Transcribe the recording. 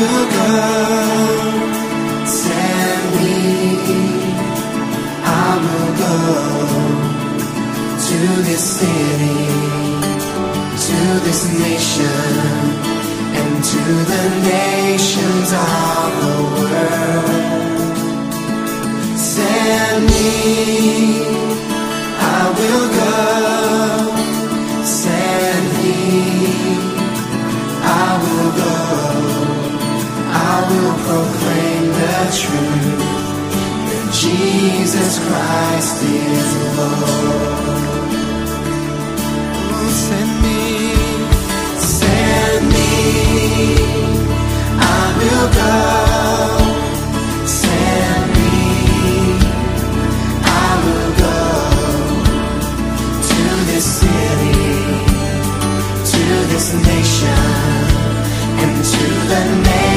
Will. Send me. I will go to this city, to this nation, and to the nations of the world. Send me. I will go. Truth Jesus Christ is Lord. Oh, send me, send me. I will go. Send me. I will go to this city, to this nation, and to the nations